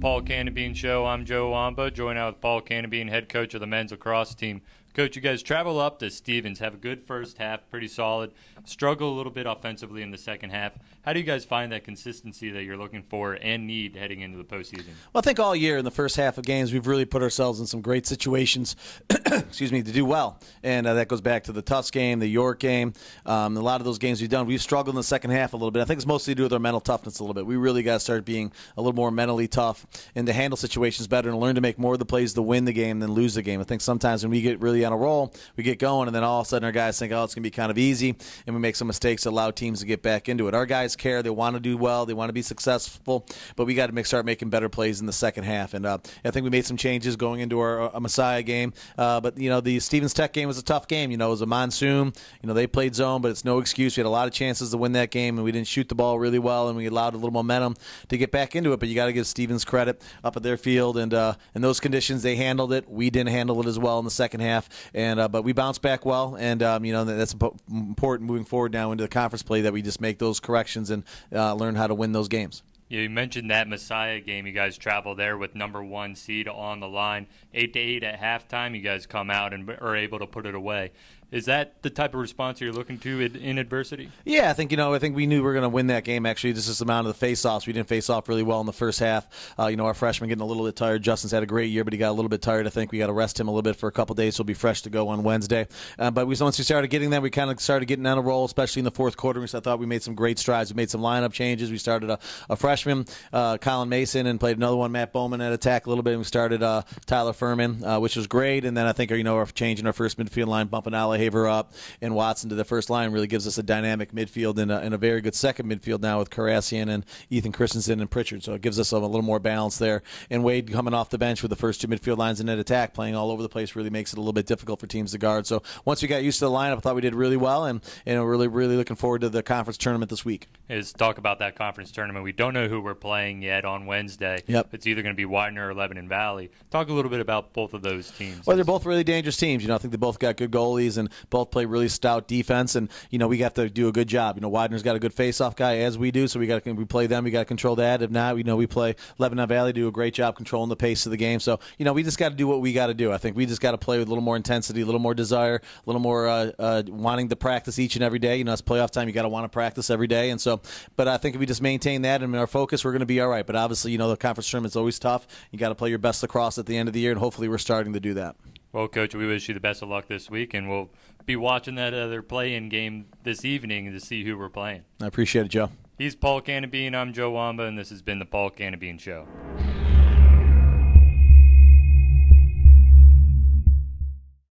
Paul Cantabene Show. I'm Joe Wamba, joined out with Paul Cantabene, head coach of the men's lacrosse team. Coach, you guys travel up to Stevens, have a good first half, pretty solid. Struggle a little bit offensively in the second half. How do you guys find that consistency that you're looking for and need heading into the postseason? Well, I think all year in the first half of games, we've really put ourselves in some great situations, excuse me, to do well. And uh, that goes back to the Tufts game, the York game, um, a lot of those games we've done. We've struggled in the second half a little bit. I think it's mostly to do with our mental toughness a little bit. We really got to start being a little more mentally tough and to handle situations better and learn to make more of the plays to win the game than lose the game. I think sometimes when we get really on a roll, we get going, and then all of a sudden our guys think, oh, it's going to be kind of easy, and we make some mistakes allow teams to get back into it. Our guys care; they want to do well, they want to be successful, but we got to make, start making better plays in the second half. And uh, I think we made some changes going into our uh, Messiah game, uh, but you know the Stevens Tech game was a tough game. You know, it was a monsoon. You know, they played zone, but it's no excuse. We had a lot of chances to win that game, and we didn't shoot the ball really well, and we allowed a little momentum to get back into it. But you got to give Stevens credit up at their field, and uh, in those conditions, they handled it. We didn't handle it as well in the second half, and uh, but we bounced back well, and um, you know that's important moving forward now into the conference play that we just make those corrections and uh, learn how to win those games. You mentioned that Messiah game. You guys travel there with number one seed on the line, eight to eight at halftime. You guys come out and are able to put it away. Is that the type of response you're looking to in adversity? Yeah, I think you know. I think we knew we were going to win that game. Actually, this amount of the face-offs. We didn't face off really well in the first half. Uh, you know, our freshman getting a little bit tired. Justin's had a great year, but he got a little bit tired. I think we got to rest him a little bit for a couple days. So he'll be fresh to go on Wednesday. Uh, but we, once we started getting that, we kind of started getting on a roll, especially in the fourth quarter. I thought we made some great strides. We made some lineup changes. We started a, a freshman, uh, Colin Mason, and played another one, Matt Bowman, at attack a little bit. And we started uh, Tyler Furman, uh, which was great. And then I think you know, our changing our first midfield line, bumping Haver up and Watson to the first line really gives us a dynamic midfield and a, and a very good second midfield now with Karassian and Ethan Christensen and Pritchard. So it gives us a, a, little more balance there. And Wade coming off the bench with the first two midfield lines in net attack, playing all over the place, really makes it a little bit difficult for teams to guard. So once we got used to the lineup, I thought we did really well, and and really really looking forward to the conference tournament this week. Is talk about that conference tournament. We don't know who we're playing yet on Wednesday. Yep. It's either going to be Widener or Lebanon Valley. Talk a little bit about both of those teams. Well, they're both really dangerous teams. You know, I think they both got good goalies and both play really stout defense defense, and you know we have to do a good job. You know, Widener's got a good face-off guy as we do, so we got to we play them. We got to control that. If not, you know, we play Lebanon Valley do a great job controlling the pace of the game. So you know, we just got to do what we got to do. I think we just got to play with a little more intensity, a little more desire, a little more uh, uh, wanting to practice each and every day. You know, it's playoff time. You got to want to practice every day, and so. But I think if we just maintain that and our focus, we're going to be all right. But obviously, you know, the conference tournament's always tough. You got to play your best lacrosse at the end of the year, and hopefully, we're starting to do that. Well, Coach, we wish you the best of luck this week, and we'll be watching that other play-in game this evening to see who we're playing. I appreciate it, Joe. He's Paul Cantabene. I'm Joe Wamba, and this has been the Paul Cantabene Show.